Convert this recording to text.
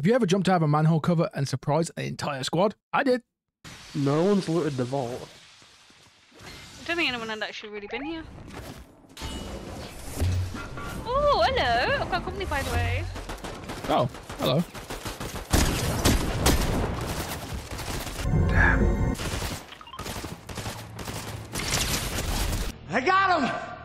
Have you ever jumped out of a manhole cover and surprised the entire squad? I did. No one's looted the vault. I don't think anyone had actually really been here. Oh, hello! I've got company by the way. Oh, hello. Damn. I got him!